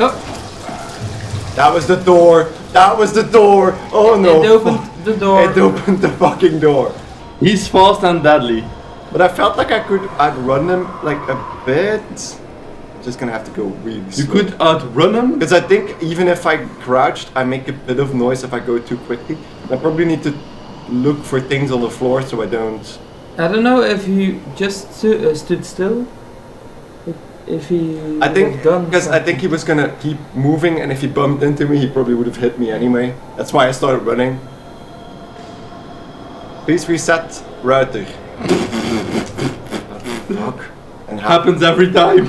Oh, That was the door. That was the door. Oh no. it opened the door. It opened the fucking door. He's fast and deadly. But I felt like I could outrun him like a bit. Just gonna have to go really You slow. could outrun him. Because I think even if I crouched, I make a bit of noise if I go too quickly. I probably need to look for things on the floor so I don't. I don't know if you just stu- uh, stood still. If, if he. I think because I think he was gonna keep moving, and if he bumped into me, he probably would have hit me anyway. That's why I started running. Please reset router. Fuck. And Happens every time.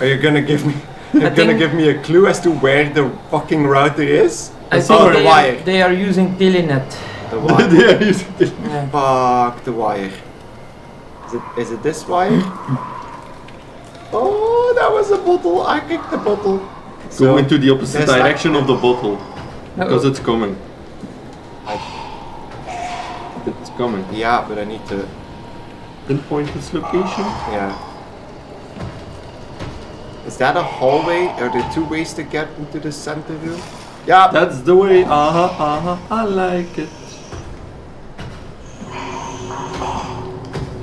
are you gonna give me? You're gonna give me a clue as to where the fucking router is? I Oh, think the they, wire. they are using Telenet. The wire. yeah, he's- Yeah. Fuck the wire. Is it, is it this wire? oh, was a bottle. I kicked the bottle. Go into the opposite there's like- direction of the bottle. Because it's coming. It's coming. Yeah, but I need to. Pinpoint its location. Yeah. Is that a hallway? Are there two ways to get into the center room? Yeah. That's the way. Uh huh, uh huh. I like it.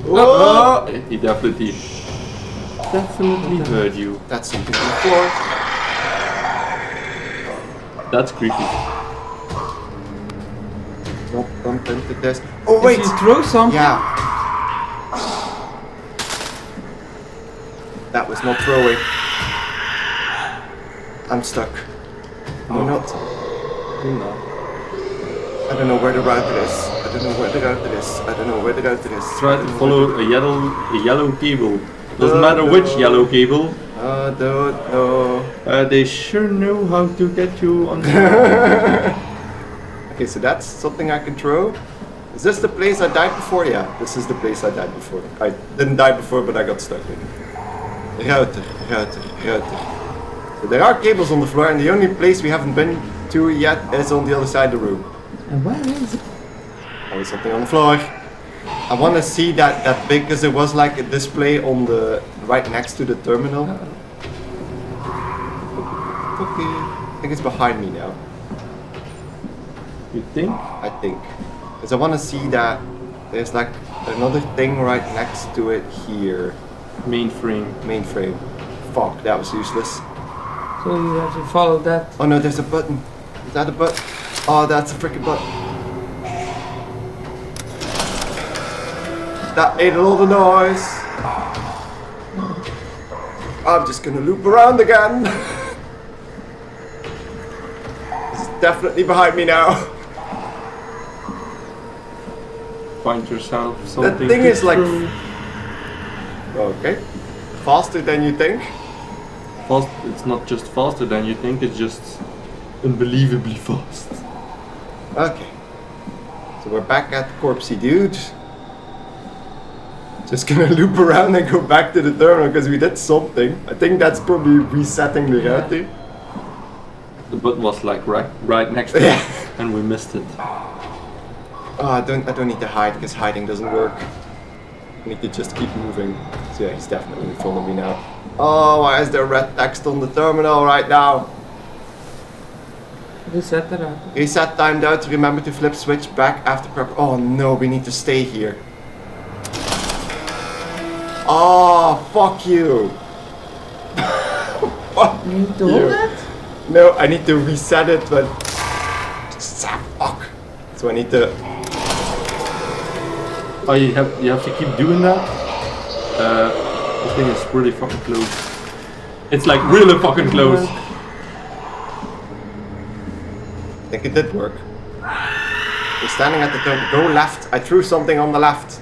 Whoa! He definitely, definitely heard you. That's something on the floor. That's creepy. Don't bump into this. Oh If wait. you throw something. Yeah. That was not throwing. I'm stuck. Oh, no, not. No. I don't know where the router is. I don't know where the router is. I don't know where the router is. Try to follow a yellow, a yellow cable. Doesn't matter which yellow cable. I don't know. Uh, they sure know how to get you on. Okay, so that's something I can throw. Is this the place I died before? Yeah, this is the place I died before. I didn't die before, but I got stuck in it. Router, router, router. So there are cables on the floor, and the only place we haven't been to yet is on the other side of the room. And where is it? Oh, something on the floor. I want to see that that big, because there was like a display on the right next to the terminal. Uh-huh. Okay, I think it's behind me now. you think? I think. Because I want to see that there's like another thing right next to it here. Mainframe. Mainframe. Fuck, that was useless. So you have to follow that. Oh no, there's a button. Is that a button? Oh, that's a freaking button. That made a lot of noise. I'm just gonna loop around again. it's definitely behind me now. Find yourself That something. thing to is like. Okay. Faster than you think. fast. It's not just faster than you think. It's just unbelievably fast. Okay. So we're back at Corpsey Dude. Just gonna loop around and go back to the terminal because we did something. I think that's probably resetting the router. The button was like right, right next to Yeah. it, and we missed it. Oh, I don't I don't need to hide because hiding doesn't work. I need to just keep moving. So yeah, he's definitely in front of me now. Oh, why is there red text on the terminal right now? Reset the router. Reset timed out. Remember to flip switch back after prep. Oh no, we need to stay here. Oh, fuck you. fuck You need to you. hold that? No, I need to reset it, but. Fuck. So I need to. Oh, you have you have to keep doing that. Uh, the thing is really fucking close. It's like really fucking close. I think it did work. You're standing at the turn. Go left. I threw something on the left.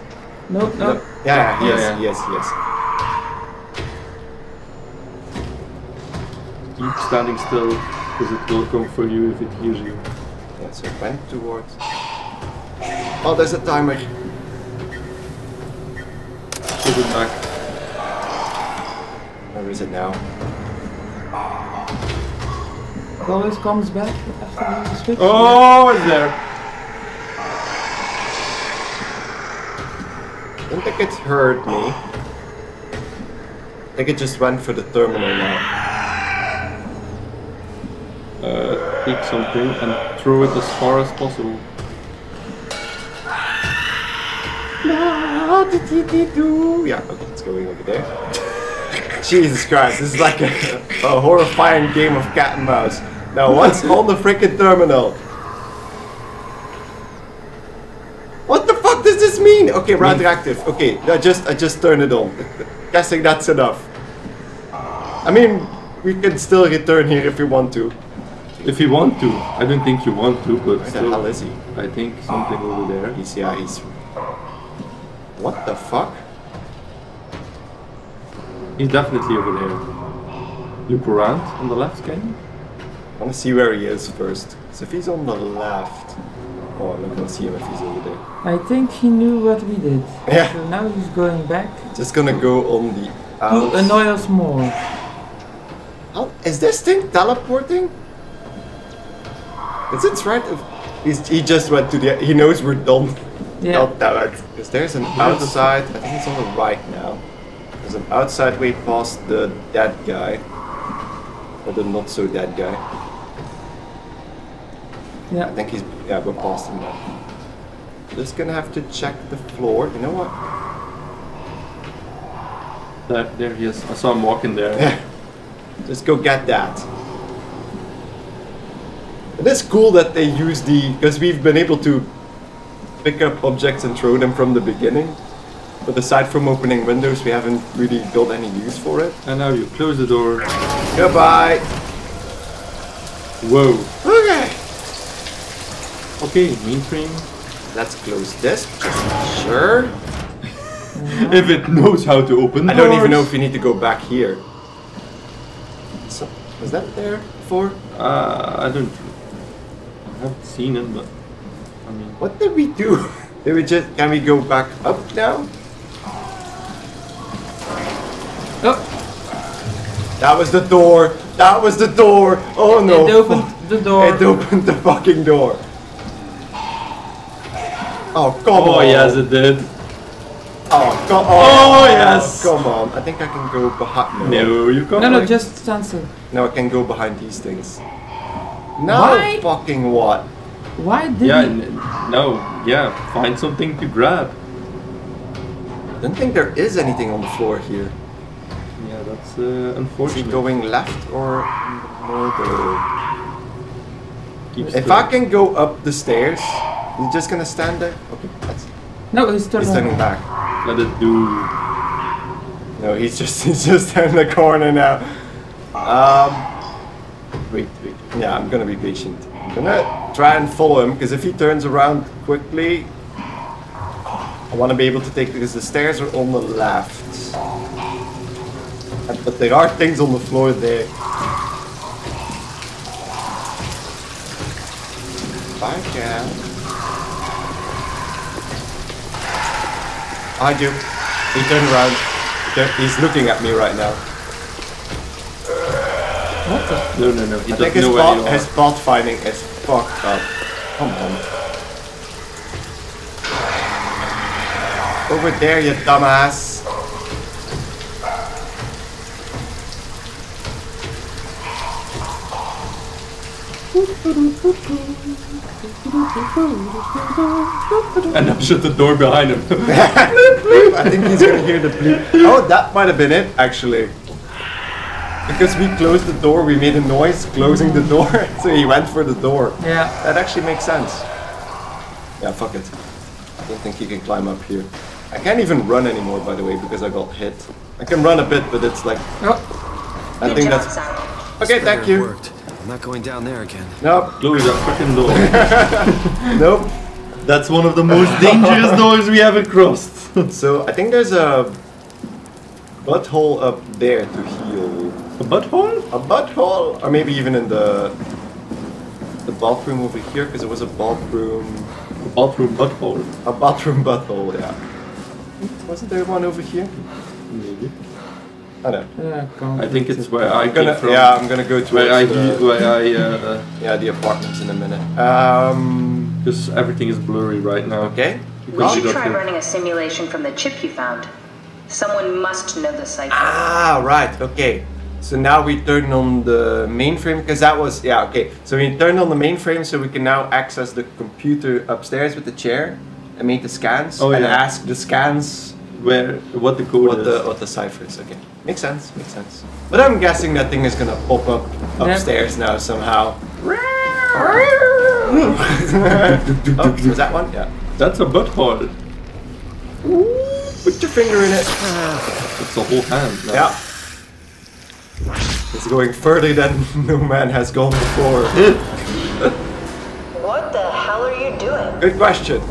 No, no. No. Yeah, Yeah, yes, yeah. yes, yes. Keep standing still, because it will come for you if it hears you. Yeah, so it went towards. Oh, there's a timer. Put it back. Where is it now? It always comes back after you switch. Oh, it's there. Don't think it heard me. I think it just went for the terminal now. Uh, pick something and throw it as far as possible. No, did he do? Yeah, okay, it's going over there. Jesus Christ, this is like a, a horrifying game of cat and mouse. Now, what's on the freaking terminal? What the fuck does this mean? Okay, radioactive. Okay, I just I just turn it on. Guessing that's enough. I mean, we can still return here if we want to. If you want to, I don't think you want to, but Where the hell is he? I think something over there. He's yeah, he's. What the fuck? He's definitely over there. Look around on the left, can you? I want to see where he is first. So if he's on the left, oh, I'm not gonna see him if he's over there. I think he knew what we did. Yeah. So now he's going back Just gonna go on the to annoy us more. How, is this thing teleporting? Is it right? He's, he just went to the. He knows we're done. Yeah. God damn it. Because there's an outside. I think it's on the right now. There's an outside way past the dead guy. Or the not so dead guy. I think he's. Yeah, we're past him now. Just gonna have to check the floor. You know what? There, there he is. I saw him walking there. Yeah. Just go get that. It is cool that they use the because we've been able to pick up objects and throw them from the beginning. But aside from opening windows, we haven't really built any use for it. And now you close the door. Goodbye. Whoa. Okay. Okay, mainframe. Let's close this. Just be sure. If it knows how to open I don't even know if we need to go back here. So, was that there before? Uh, I don't. I haven't seen it, but I mean, What did we do? Did we just can we go back up now? Oh, That was the door. That was the door. Oh no. it opened the door. It opened the fucking door. Oh come oh on. yes, it did. Oh come on. Oh, yes. Come on. I think I can go behind. No, you can't. no, no, like- just stand still. No, I can go behind these things. No Why? fucking what? Why did Yeah, he? no, yeah. Find something to grab. I don't think there is anything on the floor here. Yeah, that's uh, Is he unfortunate. going left or middle? Keep If still. I can go up the stairs, you just gonna stand there? Okay, that's, No, he's turning. he's turning back. let it do. No, he's just he's just in the corner now. Um, Wait, wait. yeah, I'm gonna be patient. I'm gonna try and follow him because if he turns around quickly, I want to be able to take because the stairs are on the left. But there are things on the floor there. Bye, I I do. He turned around. He's looking at me right now. What the? No, no, no. He I doesn't think his, know where you are. his path finding is fucked up. Come on. Over there, you dumbass. And now shut the door behind him. I think he's gonna hear the bleep. Oh, that might have been it, actually. Because we closed the door, we made a noise closing the door, so he went for the door. Yeah. That actually makes sense. Yeah, fuck it. I don't think he can climb up here. I can't even run anymore, by the way, because I got hit. I can run a bit, but it's like Oh, I Good think job, that's Simon. okay. Thank you. Worked. I'm not going down there again. Nope, Close that fucking door. nope. That's one of the most dangerous doors we ever crossed. So I think there's a butthole up there to heal. A butthole? A butthole, or maybe even in the the bathroom over here, because it was a bathroom, A bathroom butthole. a bathroom butthole. Yeah. Wasn't there one over here? Maybe. I don't know. yeah. I think it's where I I'm gonna, came from. yeah, I'm gonna go to Where I, the, where I, uh, yeah the apartments in a minute. Um. because everything is blurry right now. Okay. We Because you should try the- running a simulation from the chip you found. Someone must know the cipher. Ah, right. Okay. So now we turn on the mainframe because that was yeah okay. So we turned on the mainframe so we can now access the computer upstairs with the chair and make the scans Oh, and yeah. ask the scans Where what the code what is? the what the cipher is. Okay, makes sense, makes sense. But I'm guessing that thing is gonna pop up upstairs now somehow. oh, was that one? Yeah. That's a butthole. Put your finger in it. It's a whole hand. now. Yeah. It's going further than no man has gone before. What the hell are you doing? Good question.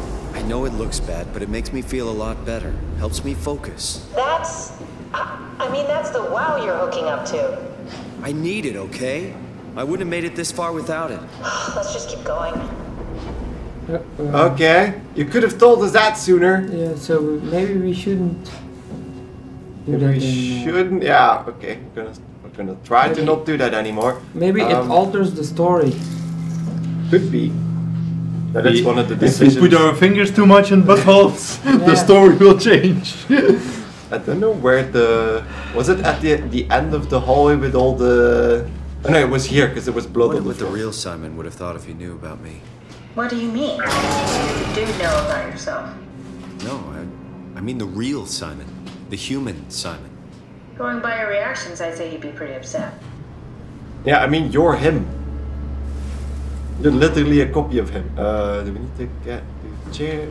I know it looks bad, but it makes me feel a lot better. Helps me focus. That's. I I mean, that's the WAU you're hooking up to. I need it, okay? I wouldn't have made it this far without it. Let's just keep going. Uh, uh, Okay, you could have told us that sooner. Yeah, so maybe we shouldn't do that We anymore. shouldn't. Yeah. Okay. We're gonna we're gonna try to not do that anymore. Maybe it Um, alters the story. Could be. That is We- one of the If we put our fingers too much in buttholes, Yeah. the story will change. I don't know where the was it at the the end of the hallway with all the. Oh no, it was here because there was blood Wonder on the what the floor. real Simon would have thought if he knew about me. What do you mean? You do know about yourself. No, I, I mean the real Simon. The human Simon. Going by your reactions, I'd say he'd be pretty upset. Yeah, I mean you're him. Literally a copy of him. Uh, do we need to get the chair?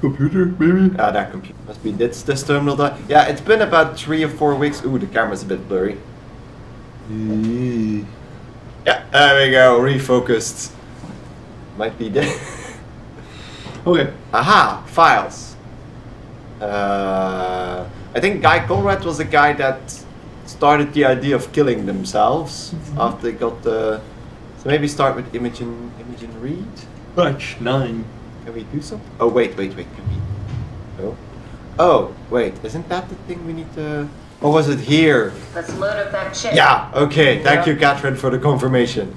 Computer, maybe? Ah, that computer must be this this terminal. That yeah, it's been about three or four weeks. Ooh, the camera's a bit blurry. Yeah, there we go, refocused. Might be there. Okay. Aha, files. Uh, I think Guy Conrad was the guy that started the idea of killing themselves after they got the. So maybe start with Imogen Imogen Reed. Batch 9. Can we do something? Oh wait, wait, wait. Can we? No. Oh wait, isn't that the thing we need to? Or was it here? Let's load up that chip. Yeah. Okay. Thank Yeah. you, Catherine, for the confirmation.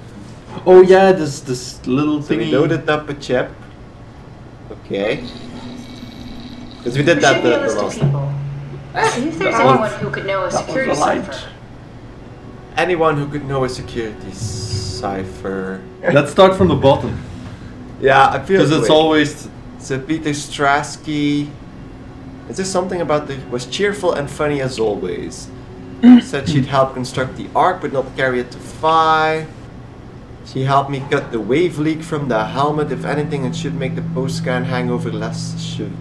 Oh yeah, this this little So we thingy. loaded up a chip. Okay. Because we did There that should be the, a the list of last. people. See if there's anyone who could know a security light. cipher. Anyone who could know a security cipher. Let's start from the bottom. Yeah, I feel Because it's always. So Peter Strasky. Is there something about the was cheerful and funny as always? Said she'd help construct the ark but not carry it to Phi. She helped me cut the wave leak from the helmet. If anything, it should make the post-scan hangover less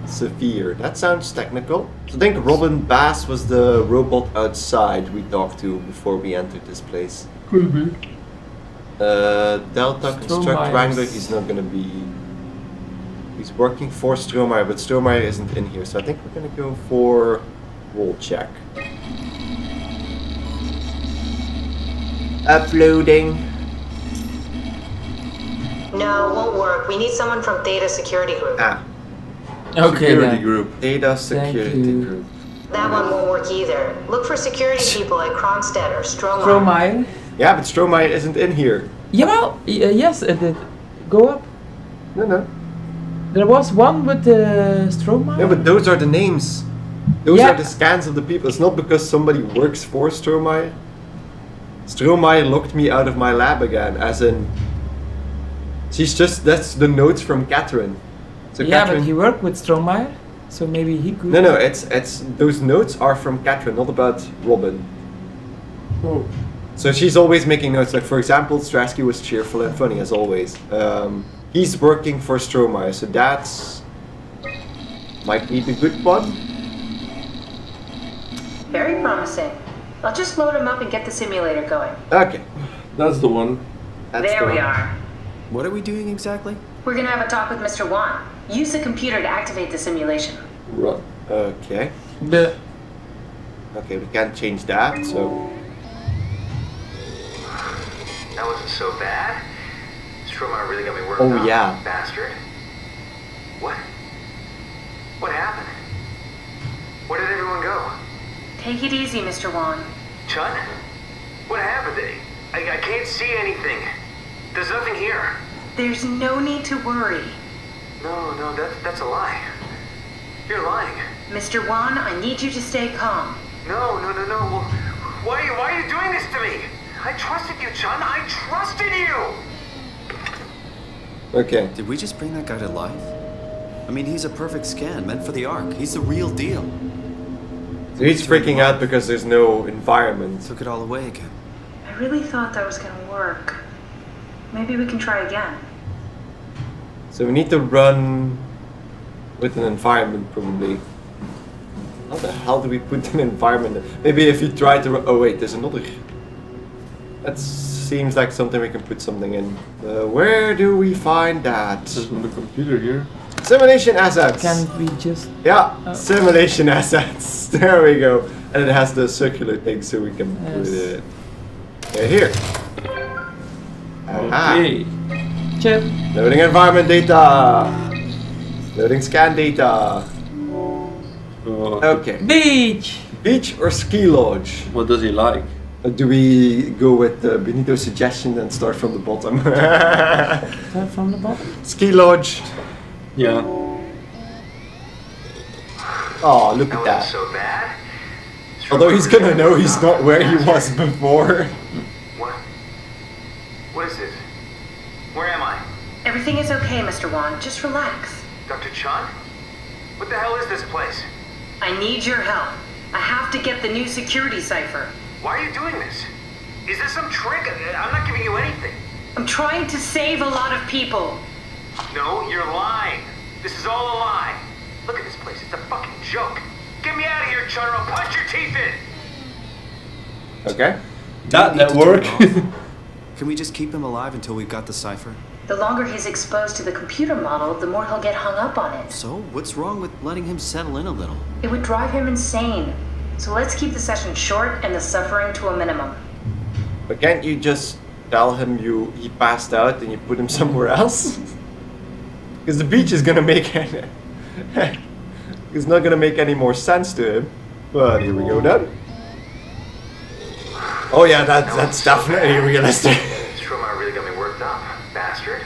severe. That sounds technical. So I think Robin Bass was the robot outside we talked to before we entered this place. Could be. Uh, Delta Construct Wrangler, he's not gonna be. He's working for Strohmeyer, but Strohmeyer isn't in here, so I think we're gonna go for wall check. Uploading. No, won't work. We need someone from Theta Security Group. Ah, Okay, Security then. group. Data Security you. Group. That one won't work either. Look for security people at Kronstadt or Stromer. Strohmeyer. Yeah, but Strohmeyer isn't in here. Yeah, well, y- uh, yes, it did. Go up. No, no. There was one with the Strohmeyer. No, but those are the names. Those Yeah. are the scans of the people. It's not because somebody works for Strohmeyer. Strohmeyer locked me out of my lab again, as in. She's just. That's the notes from Catherine. So yeah, Catherine. but he worked with Strohmeyer, so maybe he could. No, no, it's it's those notes are from Catherine, not about Robin. Oh. So she's always making notes. Like for example, Strasky was cheerful and funny as always. Um, he's working for Strohmeyer, so that's might be the good one. Very promising. I'll just load him up and get the simulator going. Okay, That's the one. that's there the we one. are. What are we doing exactly? We're gonna have a talk with Mr. Wan. Use the computer to activate the simulation. Run. Okay, The okay, we can't change that. So That wasn't so bad. Strohmeyer really got me worked Oh, up, yeah. bastard. What? What happened? Where did everyone go? Take it easy, Mr. Wan. Chun? What happened? I, I can't see anything. There's nothing here. There's no need to worry. No, no, that's that's a lie. You're lying. Mr. Wan, I need you to stay calm. No, no, no, no. Wh- Why, why are you doing this to me? I trusted you, Chun. I trusted you. Okay. Did we just bring that guy to life? I mean, he's a perfect scan, meant for the Ark. He's the real deal. So he's freaking out because there's no environment. Took it all away again. I really thought that was gonna work. Maybe we can try again. So we need to run with an environment probably. How the hell do we put an environment? Maybe if you try to. Oh wait, there's another. That seems like something we can put something in. Uh, where do we find that? There's on the computer here. Simulation assets. Can we just Yeah, Oh. simulation assets. There we go. And it has the circular thing, so we can put it uh, here. Aha. okay? Chip. Loading environment data. Loading scan data. Uh, Okay. Beach. Beach or ski lodge? What does he like? Or do we go with uh, Benito's suggestion and start from the bottom? Start from the bottom. ski lodge. Yeah. Oh, look at that. so bad. Although he's gonna know he's not where he was before. What? What is this? Where am I? Everything is okay, Mr. Wan. Just relax. Dr. Chun? What the hell is this place? I need your help. I have to get the new security cipher. Why are you doing this? Is this some trick? Uh, uh, I'm not giving you anything. I'm trying to save a lot of people. No, you're lying. This is all a lie. Look at this place. It's a fucking joke. Get me out of here, Chun, or I'll punch your teeth in. Okay. That network. turn it off. Can we just keep him alive until we've got the cipher? The longer he's exposed to the computer model, the more he'll get hung up on it. So, what's wrong with letting him settle in a little? It would drive him insane. So let's keep the session short and the suffering to a minimum. But can't you just tell him you he passed out and you put him somewhere else? Because the beach is gonna make any, it's not gonna make any more sense to him. But here we go then. Oh yeah, that, that's definitely realistic. This trauma really got me worked up, bastard.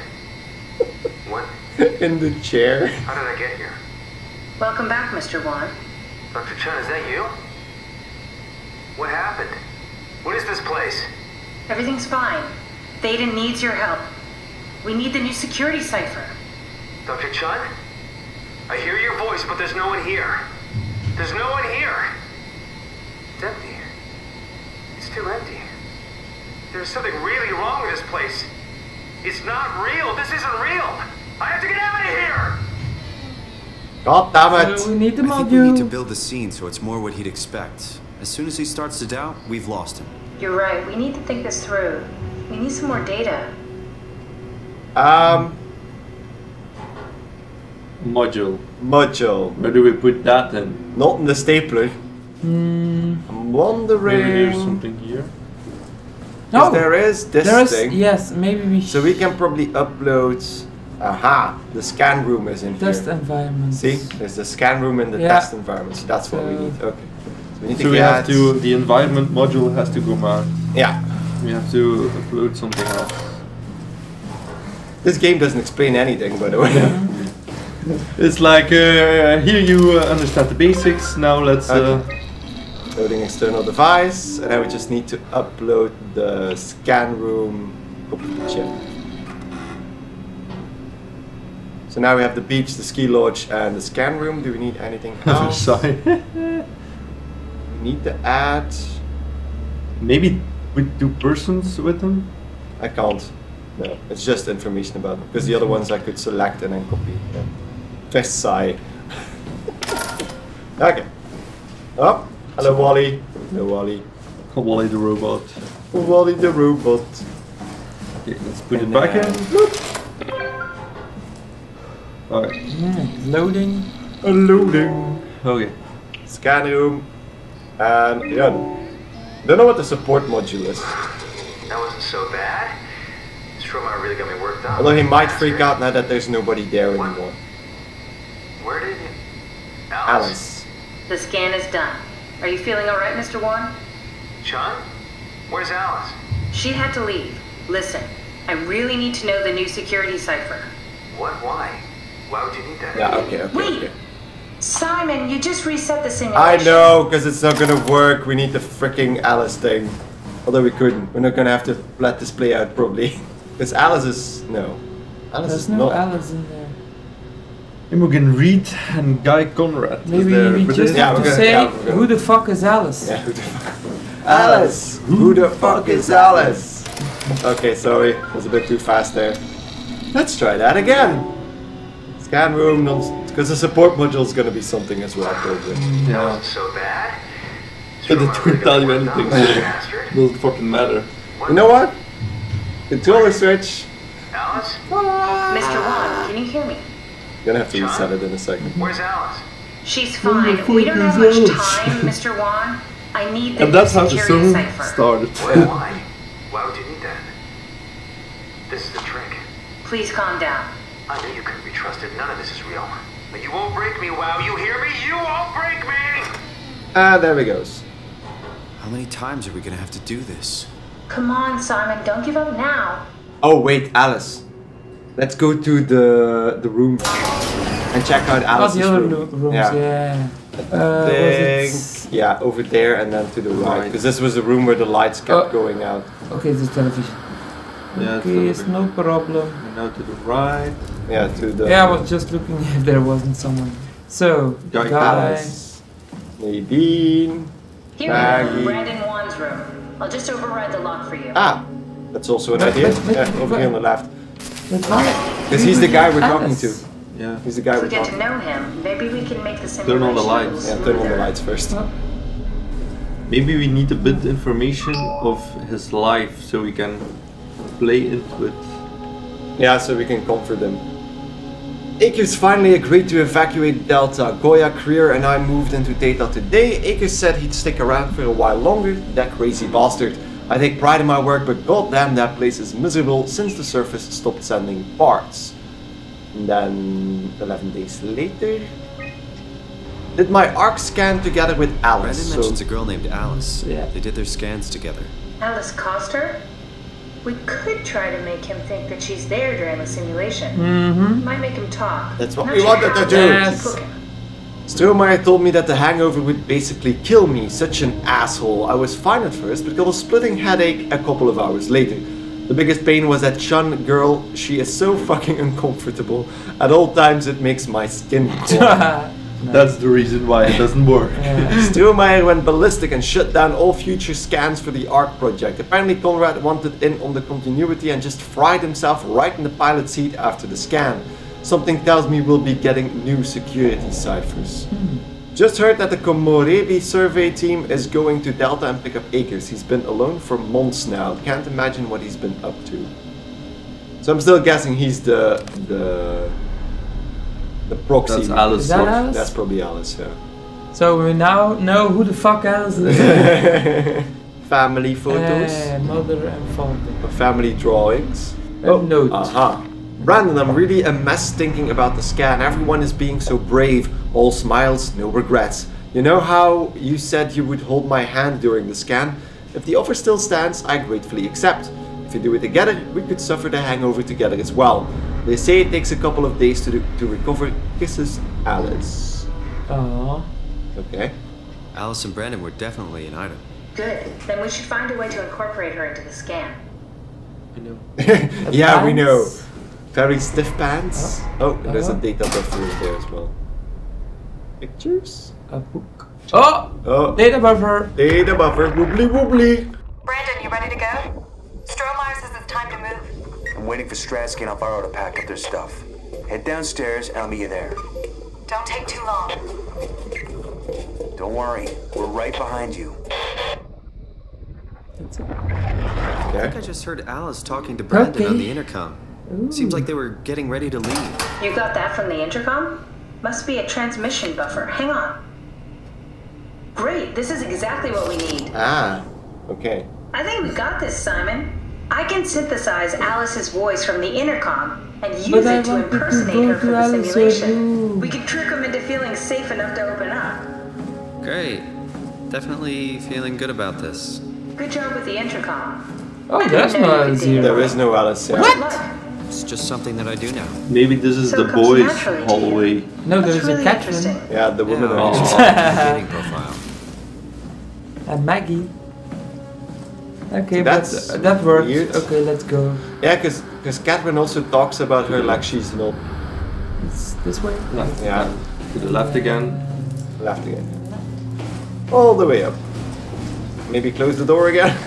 What? In the chair. How did I get here? Welcome back, Mr. Wan. Dr. Chun, is that you? What happened? What is this place? Everything's fine. Theta needs your help. We need the new security cipher. Dr. Chun? I hear your voice, but there's no one here. There's no one here. It's empty. It's too empty. There's something really wrong with this place. It's not real. This isn't real. I have to get out of here. God damn So we it! need the I think we need to build the scene so it's more what he'd expect. As soon as he starts to doubt, we've lost him. You're right. We need to think this through. We need some more data. Um, Module. module. Where do we put that then? Not in the stapler. Hmm. I'm wondering. Maybe wondering. there's something here. Because No. there is this There is thing. yes. Maybe we. So we can probably upload. Aha! The scan room is in test here. environment. See, there's the scan room in the Yeah. test environment. So that's what we need. Okay. So we need So to we have to. The environment module has to go mad. Yeah. We have to upload something else. This game doesn't explain anything, by the way. It's like uh, here you uh, understand the basics. Now let's. Uh, Okay. Loading external device, and then we just need to upload the scan room computer chip. So now we have the beach, the ski lodge, and the scan room. Do we need anything else? Sorry. we need to add. Maybe with two persons with them. I can't. No, it's just information about them. Because the other ones I could select and then copy. Yeah. Sigh. okay. Oh, hello Wally. Hello Wally. Wally the robot. Wally the robot. Okay, let's put And it back in. Okay. Yeah, loading. Loading. Okay. Scan room. And run. Don't know what the support module is. That wasn't so bad. This trauma really got me worked up. Although he might freak out now that there's nobody there anymore. Where did Alice? Alice. The scan is done. Are you feeling all right, Mr. Wan? Chun? Where's Alice? She had to leave. Listen, I really need to know the new security cipher. What? Why? Why would you need that? Yeah, okay, okay, Wait. okay. Simon, you just reset the simulation. I know, because it's not gonna work. We need the freaking Alice thing. Although we couldn't. We're not gonna have to let this play out probably. Because Alice is no. Alice There's is no not. Alice in there. Imogen Reed and Guy Conrad. Maybe we but just they- Yeah, have to gonna- say yeah, gonna- who the fuck is Alice. Yeah, who the fuck? Alice! Who the fuck is Alice? Okay, sorry, was a bit too fast there. Let's try that again. Scan room, because the support module is gonna be something as well, probably. Yeah. Wasn't so bad. But Sure, it I'm wouldn't tell you anything, so it doesn't fucking matter. You know what? Controller switch. Alice? Mr. Wan, can you hear me? Gonna have to reset it in a second. Where's Alice? She's fine. We don't have much time, Mr. Wan. I need the And that's how the security song started. Why? Why? Why would you need that? This is a trick. Please calm down. I knew you couldn't be trusted. None of this is real. But you won't break me, Wow. You hear me? You won't break me! Ah, there he goes. How many times are we gonna have to do this? Come on, Simon. Don't give up now. Oh wait, Alice. Let's go to the the room and check out Oh, Alice's the other room. lo- rooms, yeah. Uh, Think- was it... yeah, over there and then to the right. Right. Because this was the room where the lights kept Oh. going out. Okay, it's television. Yeah, okay, it's television. no problem. And now to the right. Yeah, to the. Yeah, I was just looking if there wasn't someone. So, Guy guy. Alice. Nadine. Here Maggie. we go. Brandon Wan's room. I'll just override the lock for you. Ah, that's also an Wait, idea. wait, wait, yeah, over here on the left. Because he's the guy we're talking to. Yeah. He's the guy If we're talking we get to know him, maybe we can make the same. Turn on the lights. Yeah, turn on the lights first. Oh, Maybe we need a bit information of his life so we can play into it. Yeah, so we can comfort him. Akers finally agreed to evacuate Delta. Goya, Creer, and I moved into Theta today. Akers said he'd stick around for a while longer. That crazy bastard. I take pride in my work, but goddamn, that place is miserable since the surface stopped sending parts. And then 11 days later, did my arc scan together with Alice. Brandon so- mentions a girl named Alice. Yeah. They did their scans together. Alice Coster? We could try to make him think that she's there during the simulation. Mm-hmm. Might make him talk. That's what Not we sure wanted to do. but Yes. keep. Strohmeyer told me that the hangover would basically kill me, such an asshole. I was fine at first, but got a splitting headache a couple of hours later. The biggest pain was that Chun girl, she is so fucking uncomfortable. At all times it makes my skin crawl. That's the reason why it doesn't work. Strohmeyer went ballistic and shut down all future scans for the ARC project. Apparently Conrad wanted in on the continuity and just fried himself right in the pilot seat after the scan. Something tells me we'll be getting new security ciphers. Hmm. Just heard that the Komorebi survey team is going to Delta and pick up Akers. He's been alone for months now. Can't imagine what he's been up to. So I'm still guessing he's the the the proxy. That's Alice. Is that Alice? That's probably Alice, yeah. So we now know who the fuck Alice is. Family photos, Eh, mother and father. family drawings. A note. Aha. Brandon, I'm really a mess thinking about the scan. Everyone is being so brave. All smiles, no regrets. You know how you said you would hold my hand during the scan? If the offer still stands, I gratefully accept. If you do it together, we could suffer the hangover together as well. They say it takes a couple of days to, do, to recover. Kisses, Alice. Aww. Okay. Alice and Brandon were definitely an item. Good. Then we should find a way to incorporate her into the scan. I know. yeah, we know. Very stiff pants. Oh, and there's a Uh-huh. data buffer there as well. Pictures? A book. Oh! Oh, Data buffer. data buffer. Woobly woobly. Brandon, you ready to go? Strohmeyer says it's time to move. I'm waiting for Strasky and Alvaro to pack up their stuff. Head downstairs and I'll meet you there. Don't take too long. Don't worry, we're right behind you. That's it. I think I just heard Alice talking to Brandon on the intercom. Seems like they were getting ready to leave. You got that from the intercom? Must be a transmission buffer. Hang on. Great, this is exactly what we need. Ah, okay. I think we got this, Simon. I can synthesize Alice's voice from the intercom and use But it to wanted to impersonate go her for the Alice's simulation. We could trick him into feeling safe enough to open up. Great. Definitely feeling good about this. Good job with the intercom. Oh, that's not Alice here. There is no Alice. Yeah. Good luck. It's just something that I do now. Maybe this is So the it comes boys' naturally to you. hallway. No, That's there is really a Catherine interesting. Yeah, the woman. Yeah, are- it's all dating profile. and Maggie. Okay, That's but uh, that works. weird. Okay, let's go. Yeah, because because Catherine also talks about her like she's not It's this way. No, Yeah. To the left again. left again. All the way up. Maybe close the door again.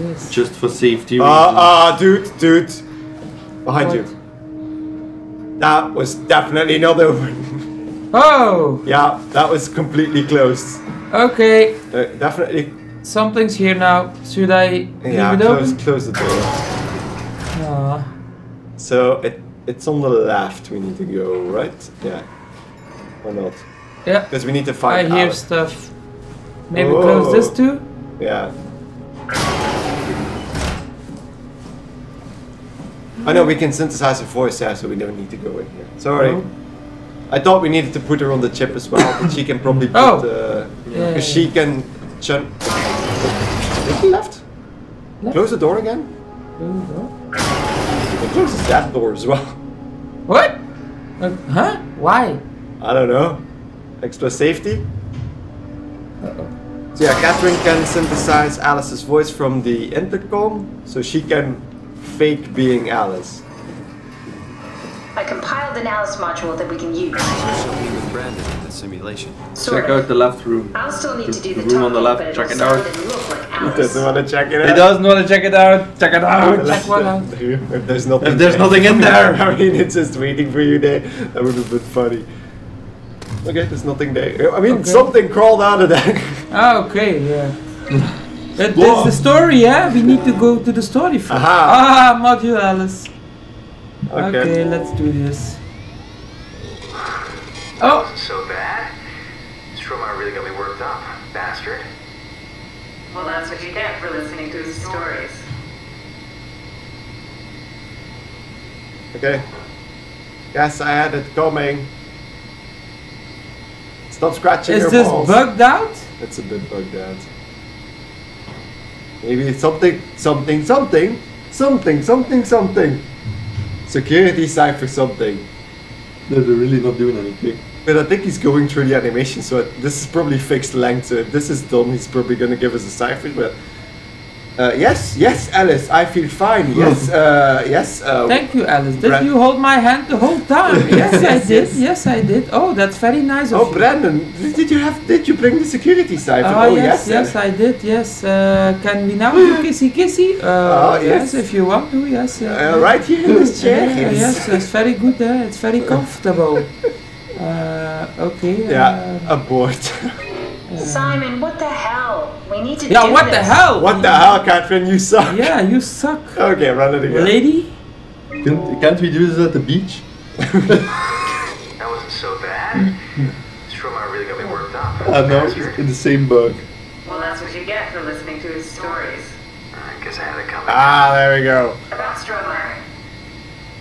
Yes. Just for safety Ah, reasons. ah, dude, dude. Behind What? you. That was definitely not open. Oh, yeah, that was completely closed. okay. Uh, definitely. Something's here now. Should I Yeah, leave it close, open? close the door. Aw. So it it's on the left. We need to go right. Yeah. Or not? Yeah, Because we need to find. I hear Alice. stuff. Maybe close this Oh. too. Yeah. I know we can synthesize her voice, there, so we don't need to go in here. Sorry. Oh. I thought we needed to put her on the chip as well, but she can probably put Oh. uh, Yeah. because she can chun left? Left? Close the door again? It closes that door as well. What? Uh, huh? Why? I don't know. Extra safety? Uh-oh. So yeah, Catherine can synthesize Alice's voice from the intercom, so she can fake being Alice. I compiled an Alice module that we can use. So she'll be with Brandon in the simulation. Sort Check out the left room. I'll still need to do the The room on the left, check it'll out. sound like He doesn't want to check it out. He doesn't want to check it out. Check it out. Check one out. If there's nothing, If there's nothing in there. I mean, it's just waiting for you there. That would have been funny. Okay, there's nothing there. I mean, Okay. something crawled out of there. Ah, okay, yeah. That Whoa. is the story, yeah? We need to go to the story first. Aha. Ah, module Alice. Okay. okay. let's do this. Oh, wasn't so bad. Strohmeyer really got me worked up, bastard. Well, that's what you get for listening to his stories. Okay. Yes, I had it coming. Stop scratching is your this balls. bugged out? It's a bit bugged out. Maybe it's something, something, something, something, something, something. Security cipher something. No, they're really not doing anything. But I think he's going through the animation, so this is probably fixed length. So if this is done, he's probably going to give us a cipher. But uh, yes, yes, Alice, I feel fine. Yes, uh, yes. Uh, Thank you, Alice. Did Bra- you hold my hand the whole time? yes, I did. yes. Yes, I did. Oh, that's very nice of Oh, you. Brandon, did you have? Did you bring the security cipher? Oh, yes, yes, yes, I did. Yes. Uh, can we now do kissy kissy? Uh, Oh, yes. yes. if you want to. Yes. Uh, right here in this chair. Yeah, yes. yes, it's very good. Uh, it's very comfortable. Uh, okay. Yeah, uh, abort. Simon, what the hell? We need to yeah. do What the hell? what the hell, Catherine? You suck. Yeah, you suck, Okay, run it again. lady. Can't, can't we do this at the beach? That wasn't so bad. Strohmeyer really got me worked up, I know, in the same bug. Well, that's what you get for listening to his stories. I guess I had it coming. Ah, there we go. About Strohmeyer.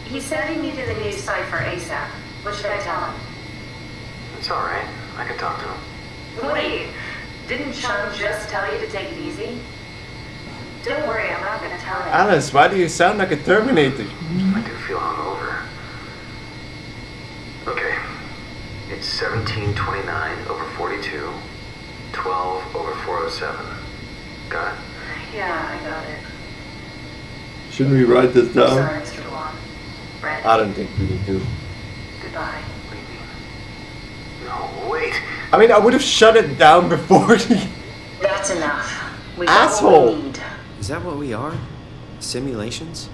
He said he needed a new cipher ASAP. What should I tell him? It's alright. I can talk to him. Wait, didn't Chun just tell you to take it easy? Don't worry, I'm not gonna tell him. Alice, why do you sound like a Terminator? I do feel hungover. Okay. It's 1729 over 42, 12 over 407. Got it? Yeah, I got it. Shouldn't we write this down? Sorry, Mr. DeLon. I don't think we need to. goodbye. What do you mean? No, wait. I mean, I would have shut it down before. he- That's enough. We got Asshole. we need. Is that what we are? Simulations?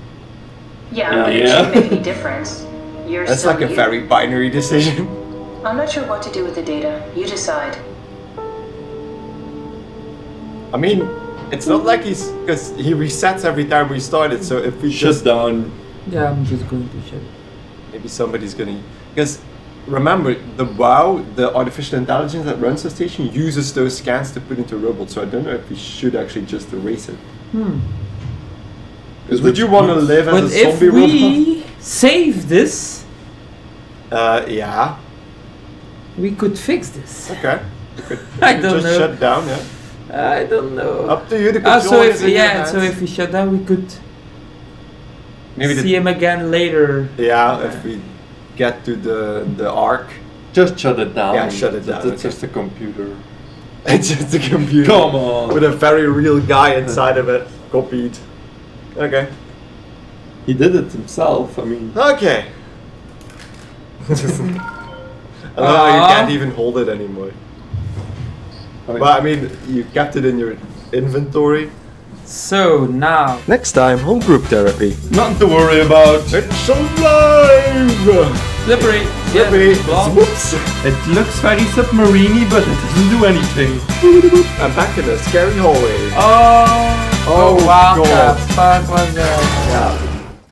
Yeah, Yeah, but it yeah. shouldn't make any difference. You're That's still like a you. very binary decision. I'm not sure what to do with the data. You decide. I mean, it's not like he's because he resets every time we start it. So if we Shut just down. Yeah, I'm just going to shut. maybe somebody's gonna because remember the WAU, the artificial intelligence that runs the station uses those scans to put into robots. So I don't know if we should actually just erase it. Hmm. Because would you want to live But as a if zombie robot? we save this, Uh, yeah. we could fix this. Okay. You could, I you could don't just know. shut down. Yeah. I don't know. Up to you. The control so is if in yeah, so if we shut down, we could. Maybe the- see him again later. Yeah, if we get to the the arc, Just shut it down. Yeah, shut it It's- down, It's okay. just a computer. it's just a computer. Come on. With a very real guy inside of it, copied. Okay. He did it himself. I mean, Okay. I don't know how you uh-huh. can't even hold it anymore. I mean- But I mean, you kept it in your inventory. So now, Next time, home group therapy. nothing to worry about. It's alive! slippery. Slippery. Yeah. Whoops! It looks very submarine but it doesn't do anything. I'm back in a scary hallway. Oh, Oh, wow, God. the fuck was that? Yeah.